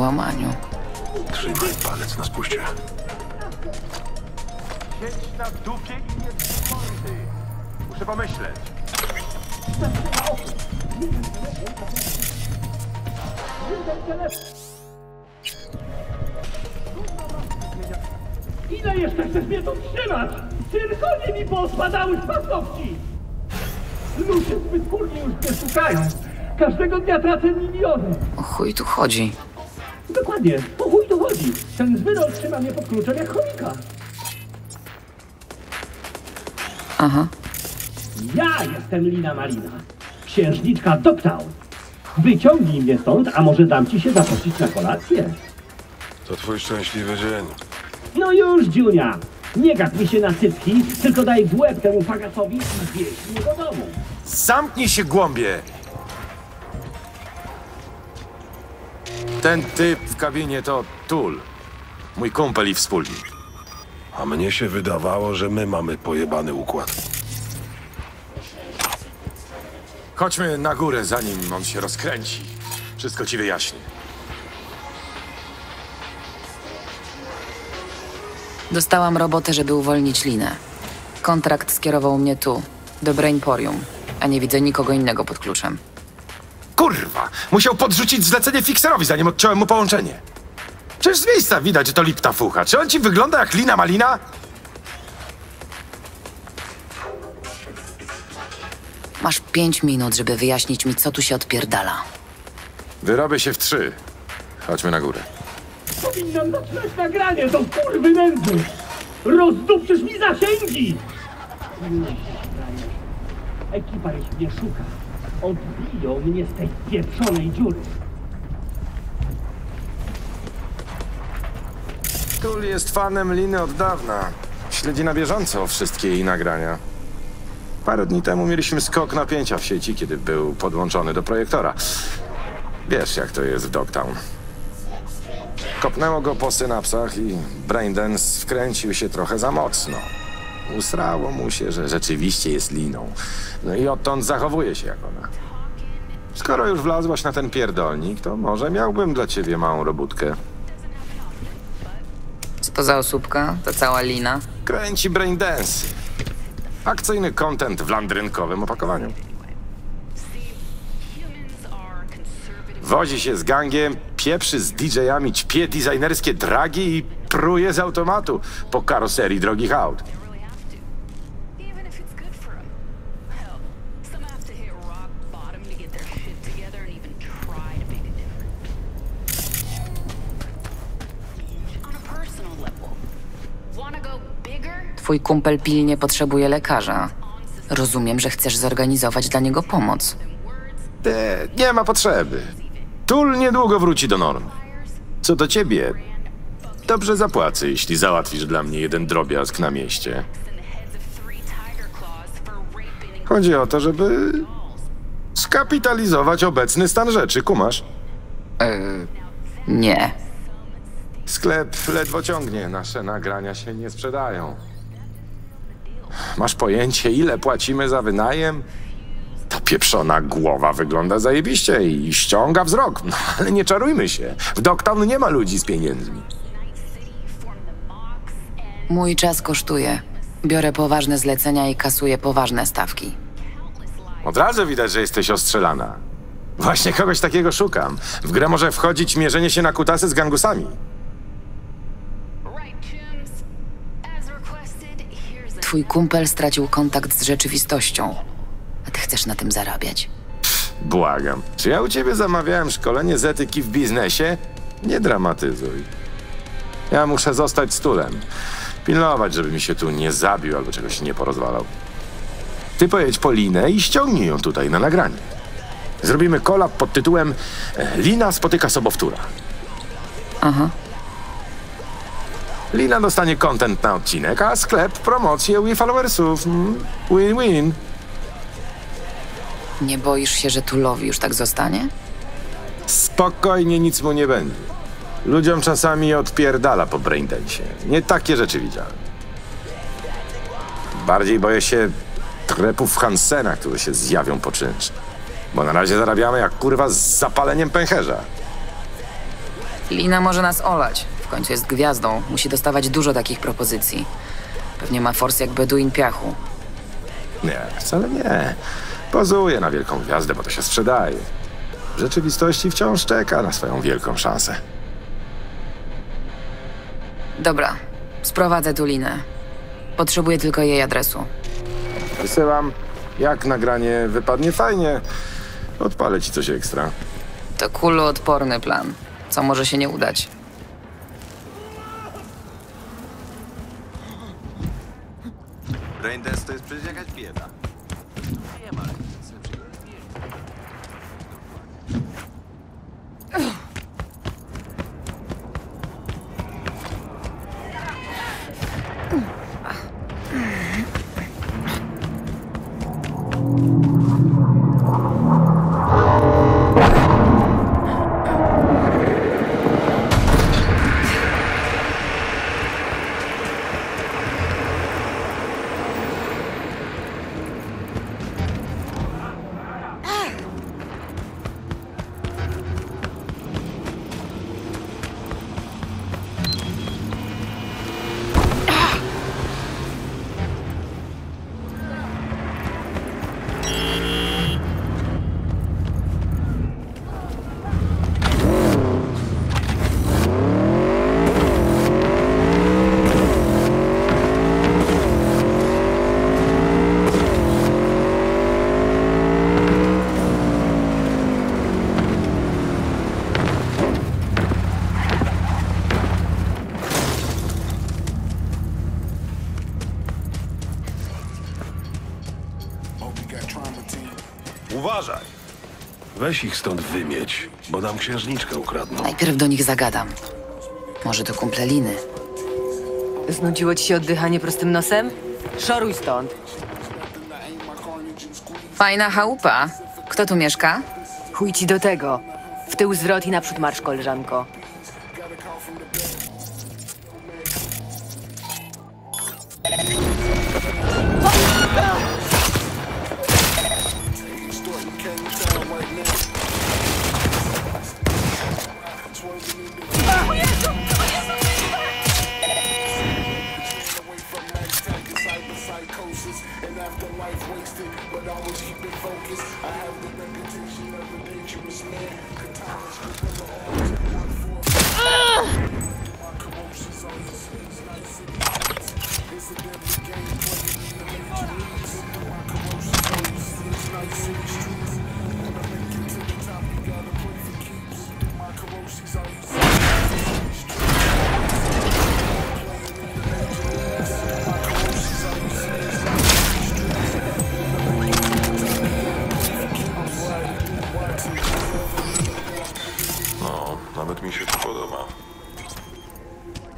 włamaniu. Trzymaj palec na spuście. Siedź na dupie i nie ty. Muszę pomyśleć. Ile jeszcze chcesz mnie tu trzymać? Cyrkonie mi pospadały z! Ludzie zbyt kurnie już mnie szukają. Każdego dnia tracę miliony. O chuj tu chodzi. Dokładnie, po chuj tu chodzi. Ten zwyrol trzyma mnie pod kluczem jak chomika. Aha. Ja jestem Lina Malina, księżniczka Dogtown. Wyciągnij mnie stąd, a może dam ci się zaprosić na kolację. To twój szczęśliwy dzień. No już, Dziunia. Nie gad mi się na cycki, tylko daj w łeb temu fagasowi i wieź mnie do domu. Zamknij się, głąbie! Ten typ w kabinie to Tul. Mój kumpel i wspólnik. A mnie się wydawało, że my mamy pojebany układ. Chodźmy na górę, zanim on się rozkręci. Wszystko ci wyjaśnię. Dostałam robotę, żeby uwolnić Linę. Kontrakt skierował mnie tu, do Brainporium, a nie widzę nikogo innego pod kluczem. Kurwa! Musiał podrzucić zlecenie fikserowi, zanim odciąłem mu połączenie. Przecież z miejsca widać, że to lipta fucha. Czy on ci wygląda jak Lina Malina? Masz pięć minut, żeby wyjaśnić mi, co tu się odpierdala. Wyrobię się w trzy. Chodźmy na górę. Powinnam zaczynać nagranie, to kurwy nędzy! Rozdupczysz mi zasięgi! Ekipa jeśli mnie szuka. Odbiją mnie z tej pieprzonej dziury. Tul jest fanem Liny od dawna. Śledzi na bieżąco wszystkie jej nagrania. Parę dni temu mieliśmy skok napięcia w sieci, kiedy był podłączony do projektora. Wiesz, jak to jest w Dogtown. Kopnęło go po synapsach i Braindance wkręcił się trochę za mocno. Usrało mu się, że rzeczywiście jest liną. No i odtąd zachowuje się jak ona. Skoro już wlazłaś na ten pierdolnik, to może miałbym dla ciebie małą robótkę. Co to za osóbka? To cała Lina? Kręci braindance. Akcyjny content w landrynkowym opakowaniu. Wozi się z gangiem, pieprzy z DJ-ami, ćpie designerskie dragi i pruje z automatu po karoserii drogich aut. Twój kumpel pilnie potrzebuje lekarza. Rozumiem, że chcesz zorganizować dla niego pomoc. Te, nie ma potrzeby. Tul niedługo wróci do normy. Co do ciebie, dobrze zapłacę, jeśli załatwisz dla mnie jeden drobiazg na mieście. Chodzi o to, żeby skapitalizować obecny stan rzeczy, kumasz? Nie. Sklep ledwo ciągnie, nasze nagrania się nie sprzedają. Masz pojęcie, ile płacimy za wynajem? Ta pieprzona głowa wygląda zajebiście i ściąga wzrok. No, ale nie czarujmy się. W Dogtown nie ma ludzi z pieniędzmi. Mój czas kosztuje. Biorę poważne zlecenia i kasuję poważne stawki. Od razu widać, że jesteś ostrzelana. Właśnie kogoś takiego szukam. W grę może wchodzić mierzenie się na kutasy z gangusami. Twój kumpel stracił kontakt z rzeczywistością, a ty chcesz na tym zarabiać. Błagam. Czy ja u ciebie zamawiałem szkolenie z etyki w biznesie? Nie dramatyzuj. Ja muszę zostać stulem. Pilnować, żeby mi się tu nie zabił albo czegoś nie porozwalał. Ty pojedź po Linę i ściągnij ją tutaj na nagranie. Zrobimy kolab pod tytułem e, Lina spotyka sobowtóra. Aha. Lina dostanie content na odcinek, a sklep promocję u followersów. Win-win. Nie boisz się, że Tulowi już tak zostanie? Spokojnie, nic mu nie będzie. Ludziom czasami odpierdala po braindensie. Nie takie rzeczy widziałem. Bardziej boję się trepów Hansena, które się zjawią po czynsz. Bo na razie zarabiamy jak kurwa z zapaleniem pęcherza. Lina może nas olać. Końcu jest gwiazdą. Musi dostawać dużo takich propozycji. Pewnie ma force jak Beduin piachu. Nie, wcale nie. Pozuje na wielką gwiazdę, bo to się sprzedaje. W rzeczywistości wciąż czeka na swoją wielką szansę. Dobra, sprowadzę tu Linę. Potrzebuję tylko jej adresu. Wysyłam. Jak nagranie wypadnie fajnie, odpalę ci coś ekstra. To kuloodporny plan. Co może się nie udać? Weź ich stąd wymieć, bo nam księżniczkę ukradną. Najpierw do nich zagadam. Może to kumple Liny. Znudziło ci się oddychanie prostym nosem? Szoruj stąd. Fajna chałupa. Kto tu mieszka? Chuj ci do tego. W tył zwrot i naprzód marsz, koleżanko. stay. I have the reputation of a dangerous man. Katanas, It's a deadly game playing in the major leagues. My on.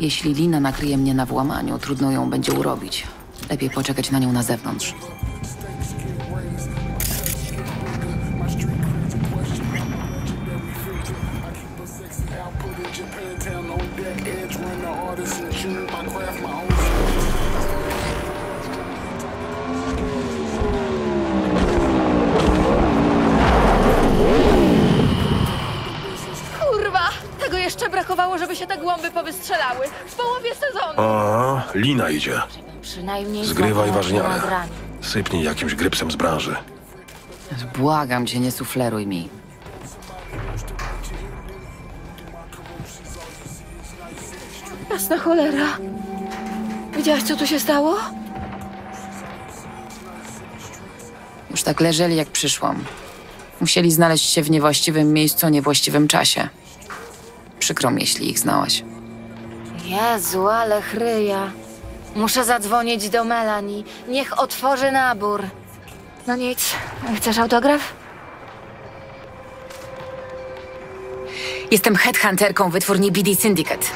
Jeśli Lina nakryje mnie na włamaniu, trudno ją będzie urobić. Lepiej poczekać na nią na zewnątrz. Przynajmniej Zgrywaj ważniarę. Sypnij jakimś grypsem z branży. Błagam cię, nie sufleruj mi. Jasna cholera. Widziałaś, co tu się stało? Już tak leżeli, jak przyszłam. Musieli znaleźć się w niewłaściwym miejscu o niewłaściwym czasie. Przykro mi, jeśli ich znałaś. Jezu, ale chryja. Muszę zadzwonić do Melanie. Niech otworzy nabór. No nic. Chcesz autograf? Jestem headhunterką wytwórni BD Syndicate.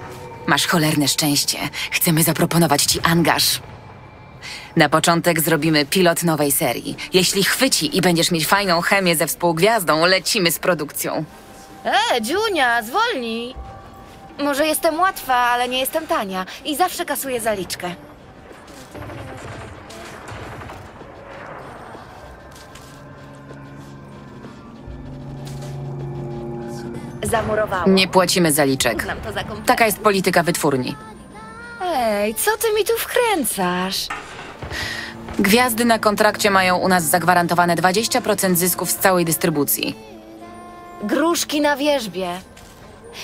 Masz cholerne szczęście. Chcemy zaproponować ci angaż. Na początek zrobimy pilot nowej serii. Jeśli chwyci i będziesz mieć fajną chemię ze współgwiazdą, lecimy z produkcją. E, Dziunia, zwolnij. Może jestem łatwa, ale nie jestem tania i zawsze kasuję zaliczkę. Zamurowało. Nie płacimy zaliczek. To za Taka jest polityka wytwórni. Ej, co ty mi tu wkręcasz? Gwiazdy na kontrakcie mają u nas zagwarantowane 20% zysków z całej dystrybucji. Gruszki na wierzbie.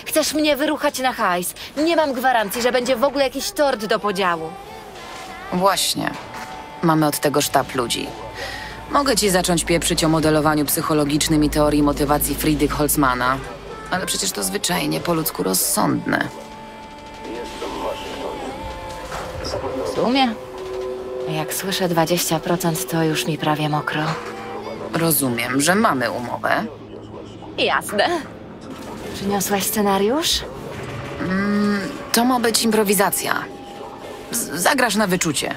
Chcesz mnie wyruchać na hajs. Nie mam gwarancji, że będzie w ogóle jakiś tort do podziału. Właśnie. Mamy od tego sztab ludzi. Mogę ci zacząć pieprzyć o modelowaniu psychologicznym i teorii motywacji Friedrich Holzmana, ale przecież to zwyczajnie po ludzku rozsądne. W sumie? Jak słyszę 20%, to już mi prawie mokro. Rozumiem, że mamy umowę. Jasne. Przyniosłaś scenariusz? To ma być improwizacja. Z zagrasz na wyczucie.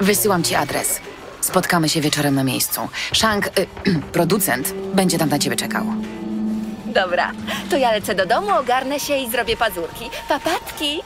Wysyłam ci adres. Spotkamy się wieczorem na miejscu. Shank, y, producent, będzie tam na ciebie czekał. Dobra, to ja lecę do domu, ogarnę się i zrobię pazurki. Papatki!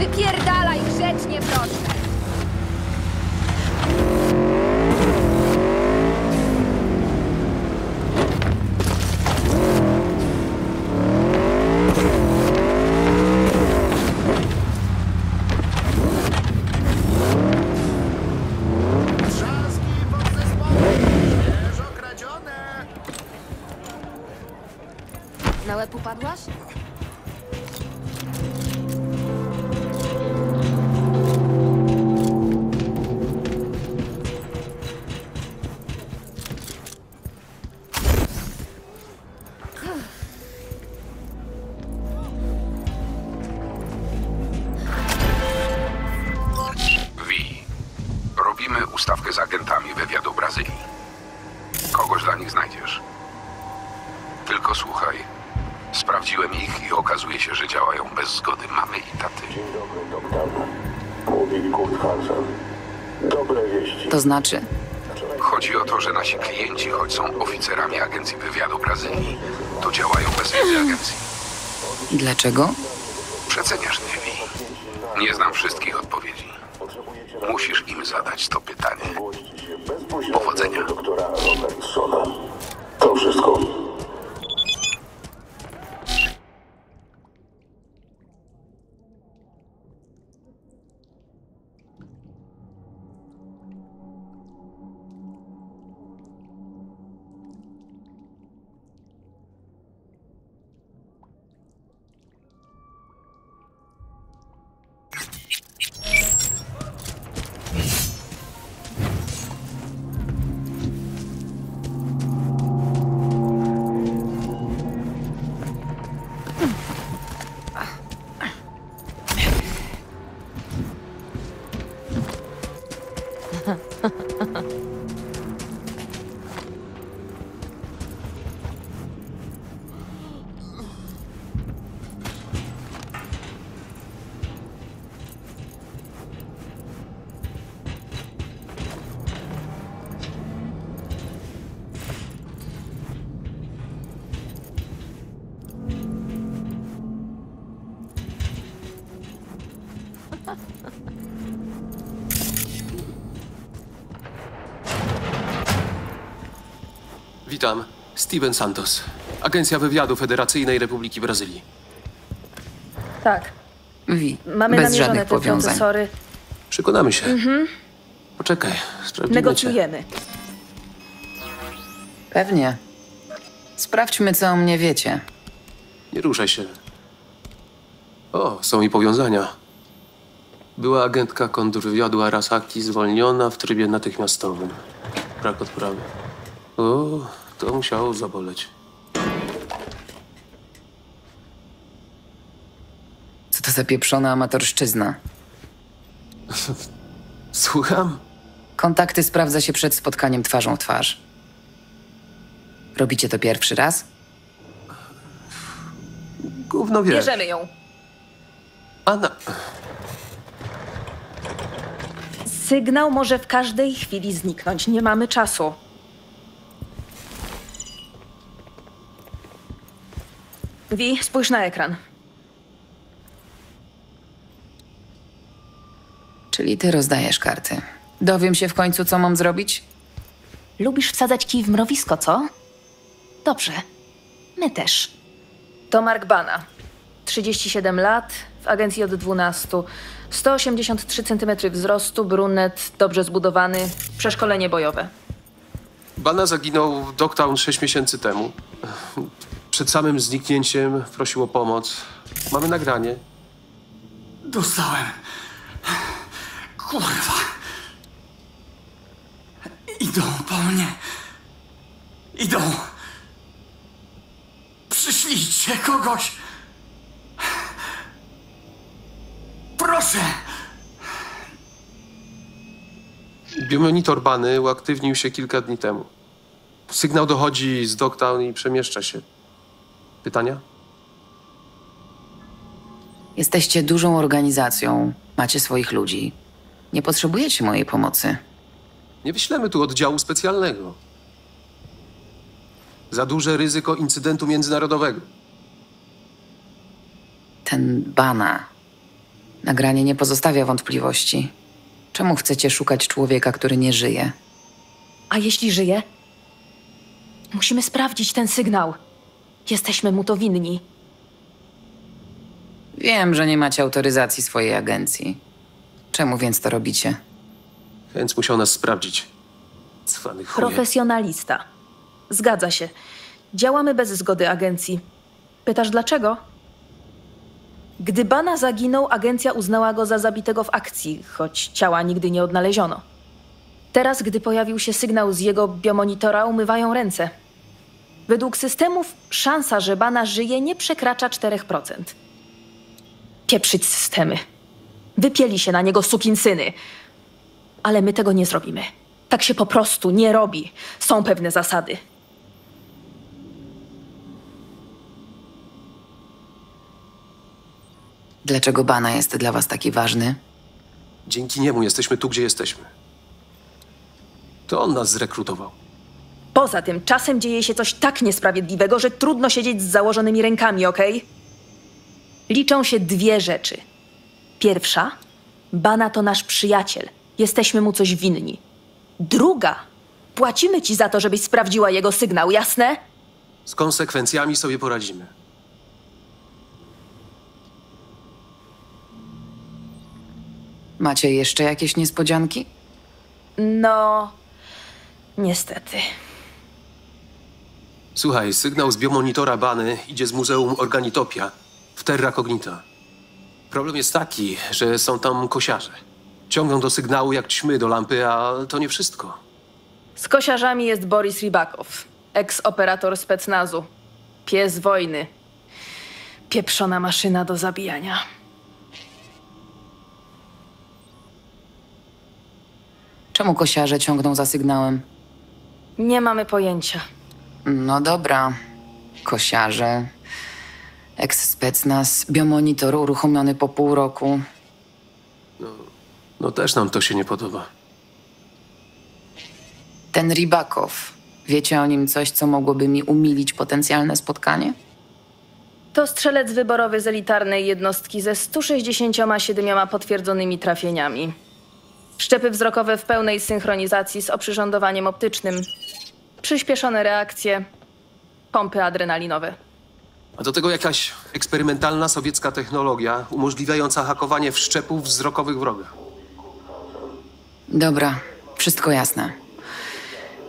Wypierdalaj grzecznie, proszę. To znaczy, Chodzi o to, że nasi klienci, choć są oficerami agencji wywiadu Brazylii, to działają bez wiedzy agencji. dlaczego? Przeceniasz mnie. Nie znam wszystkich odpowiedzi. Musisz im zadać to pytanie. Powodzenia. do doktora Robertsona. To wszystko. Witam. Steven Santos. Agencja Wywiadu Federacyjnej Republiki Brazylii. Tak, Wi, mamy bez namierzone żadnych te powiązań. procesory. Przekonamy się. Poczekaj, sprawdzimy cię. Negocjujemy. Pewnie. Sprawdźmy, co o mnie wiecie. Nie ruszaj się. O, są i powiązania. Była agentka kontrwywiadu Arasaki zwolniona w trybie natychmiastowym. Brak odprawy. O, to musiało zaboleć. Co to za pieprzona amatorszczyzna? Słucham? Kontakty sprawdza się przed spotkaniem twarzą w twarz. Robicie to pierwszy raz? Gówno wie. Bierzemy ją. Anna... Sygnał może w każdej chwili zniknąć. Nie mamy czasu. Wi, spójrz na ekran. Czyli ty rozdajesz karty. Dowiem się w końcu, co mam zrobić? Lubisz wsadzać kij w mrowisko, co? Dobrze. My też. To Mark Bana. 37 lat, w agencji od 12. 183 cm wzrostu, brunet, dobrze zbudowany, przeszkolenie bojowe. Bana zaginął w Dogtown 6 miesięcy temu. Przed samym zniknięciem prosił o pomoc. Mamy nagranie. Dostałem. Kurwa. Idą po mnie. Idą. Przyślijcie kogoś. Proszę. Biomonitor Bany uaktywnił się kilka dni temu. Sygnał dochodzi z Dogtown i przemieszcza się. Pytania? Jesteście dużą organizacją, macie swoich ludzi. Nie potrzebujecie mojej pomocy. Nie wyślemy tu oddziału specjalnego. Za duże ryzyko incydentu międzynarodowego. Ten Bana. Nagranie nie pozostawia wątpliwości. Czemu chcecie szukać człowieka, który nie żyje? A jeśli żyje? Musimy sprawdzić ten sygnał. Jesteśmy mu to winni. Wiem, że nie macie autoryzacji swojej agencji. Czemu więc to robicie? Więc musiał nas sprawdzić. Cwany chuje. Profesjonalista. Zgadza się. Działamy bez zgody agencji. Pytasz dlaczego? Gdy Bana zaginął, agencja uznała go za zabitego w akcji, choć ciała nigdy nie odnaleziono. Teraz, gdy pojawił się sygnał z jego biomonitora, umywają ręce. Według systemów szansa, że Bana żyje, nie przekracza 4%. Pieprzyć systemy. Wypieli się na niego sukinsyny. Ale my tego nie zrobimy. Tak się po prostu nie robi. Są pewne zasady. Dlaczego Bana jest dla was taki ważny? Dzięki niemu jesteśmy tu, gdzie jesteśmy. To on nas zrekrutował. Poza tym, czasem dzieje się coś tak niesprawiedliwego, że trudno siedzieć z założonymi rękami, okej? Liczą się dwie rzeczy. Pierwsza, Bana to nasz przyjaciel. Jesteśmy mu coś winni. Druga, płacimy ci za to, żebyś sprawdziła jego sygnał, jasne? Z konsekwencjami sobie poradzimy. Macie jeszcze jakieś niespodzianki? No, niestety. Słuchaj, sygnał z biomonitora Bany idzie z Muzeum Organitopia w Terra Cognita. Problem jest taki, że są tam kosiarze. Ciągną do sygnału jak ćmy do lampy, a to nie wszystko. Z kosiarzami jest Boris Rybakow, eks-operator specnazu. Pies wojny. Pieprzona maszyna do zabijania. Czemu kosiarze ciągną za sygnałem? Nie mamy pojęcia. No dobra. Kosiarze. Eks-specnaz, biomonitor uruchomiony po pół roku. No też nam to się nie podoba. Ten Rybakow. Wiecie o nim coś, co mogłoby mi umilić potencjalne spotkanie? To strzelec wyborowy z elitarnej jednostki ze 167 potwierdzonymi trafieniami. Szczepy wzrokowe w pełnej synchronizacji z oprzyrządowaniem optycznym. Przyspieszone reakcje. Pompy adrenalinowe. A do tego jakaś eksperymentalna sowiecka technologia umożliwiająca hakowanie wszczepów wzrokowych wroga. Dobra, wszystko jasne.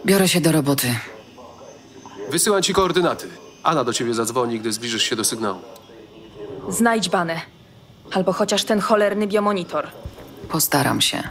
Biorę się do roboty. Wysyłam ci koordynaty. Anna do ciebie zadzwoni, gdy zbliżysz się do sygnału. Znajdź banę. Albo chociaż ten cholerny biomonitor. Postaram się.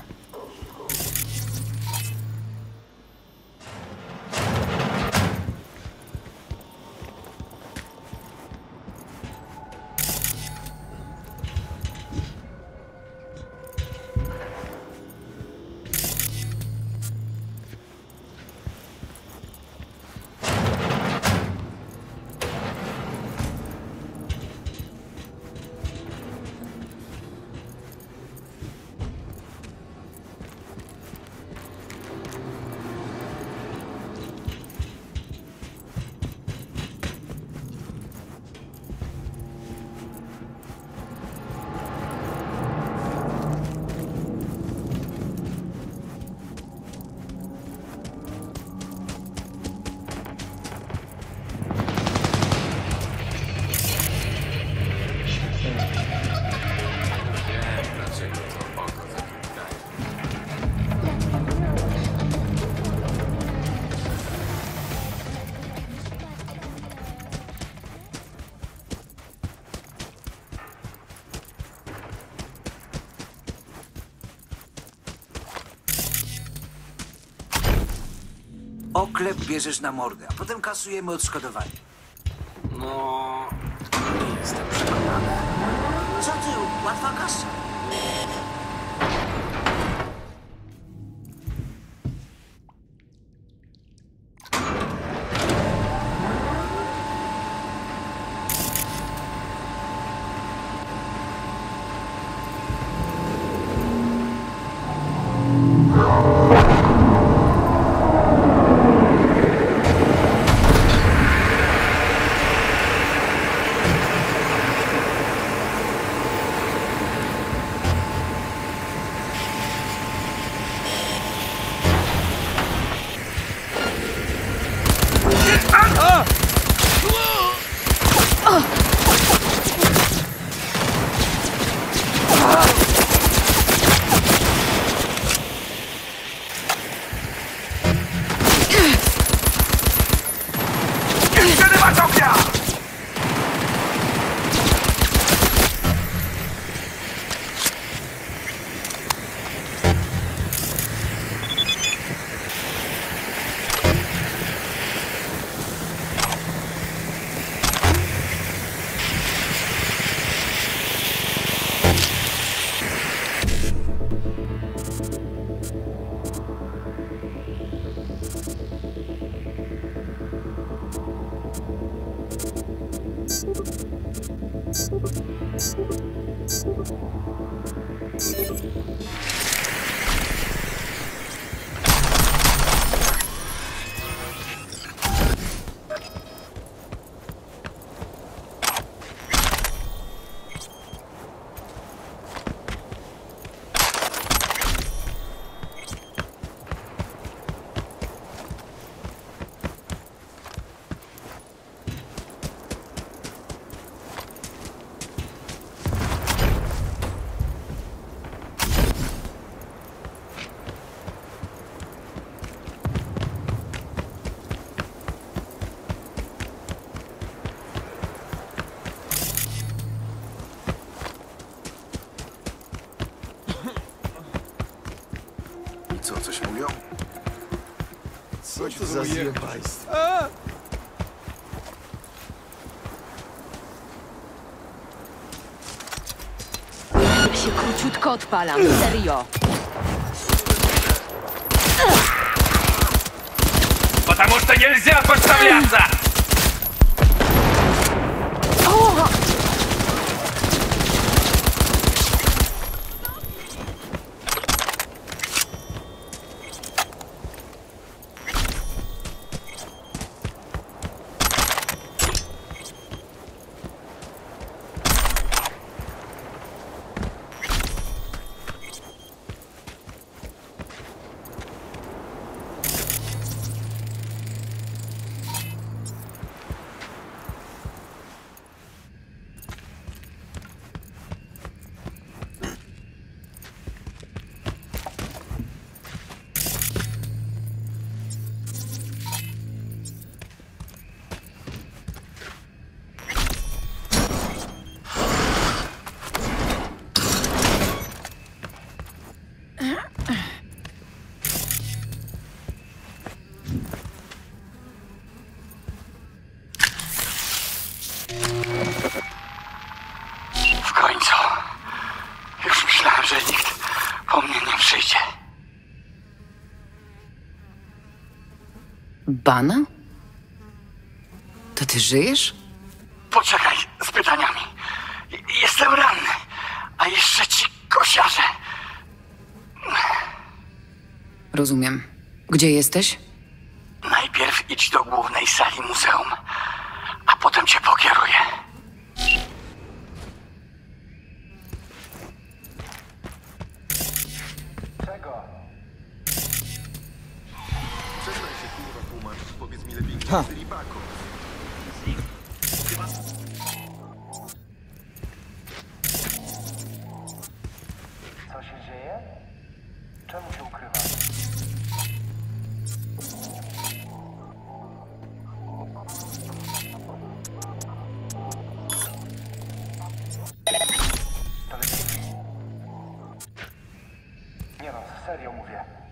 Oklep bierzesz na mordę, a potem kasujemy odszkodowanie. No, nie jestem przekonany. Co ty, łatwa kasa. To za zjebajstwo? Jak się króciutko odpalam, serio. Потому что нельзя подставляться! Bana? To ty żyjesz? Poczekaj z pytaniami. Jestem ranny, a jeszcze ci kosiarze. Rozumiem. Gdzie jesteś? Nie no, serio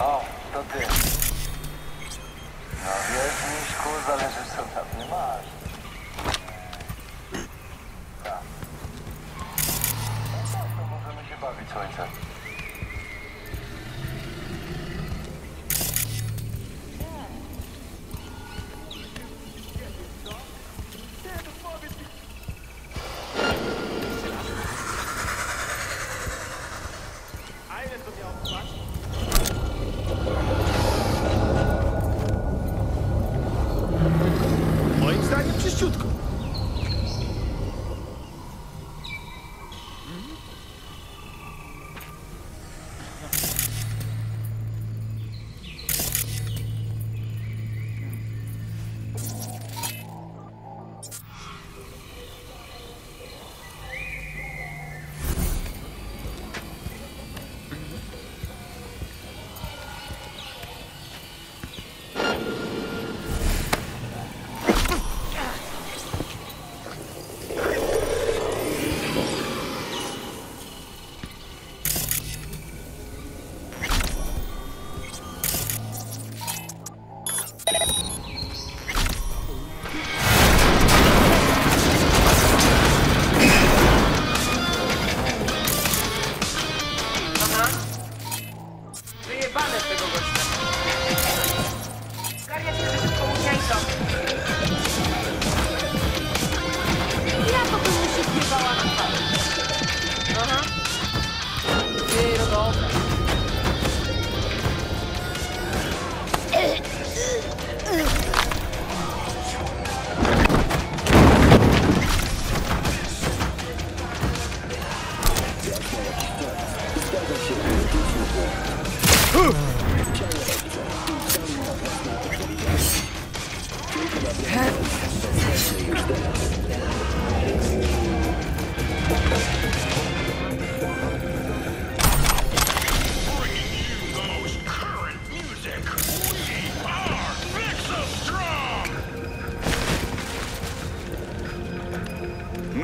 O, to ty. No wiesz, Miśku, zależy co na mnie masz. Tak. No to możemy się bawić, słońce.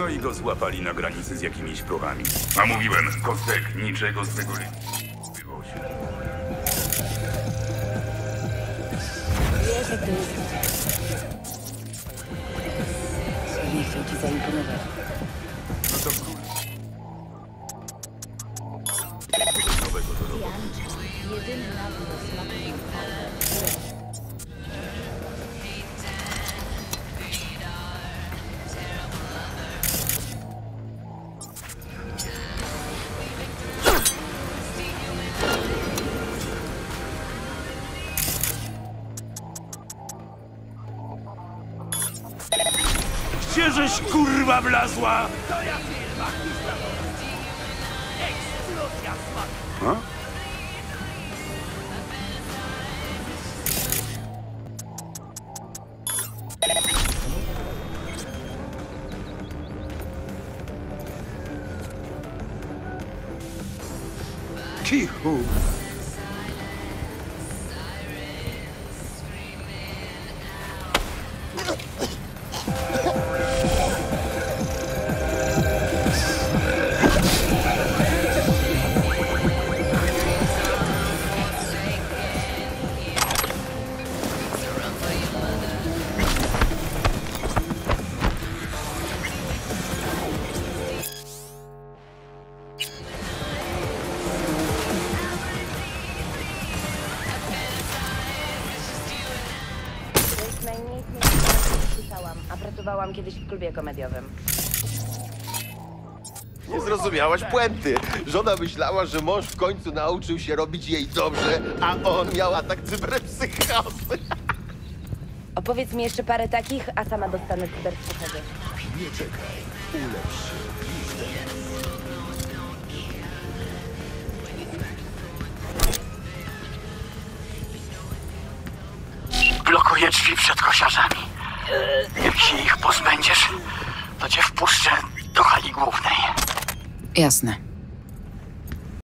Go złapali na granicy z jakimiś prochami. A mówiłem, Kostek, niczego z tego nie... Się. Wiesz, jak to jest. Pracowałam kiedyś w klubie komediowym. Nie zrozumiałaś puenty. Żona myślała, że mąż w końcu nauczył się robić jej dobrze, a on miał atak cyberpsychozy. Opowiedz mi jeszcze parę takich, a sama dostanę cyberpsychozę. Nie czekaj. Ulecz się. Blokuję drzwi przed kosiarzami. Jak się ich pozbędziesz, to cię wpuszczę do hali głównej. Jasne.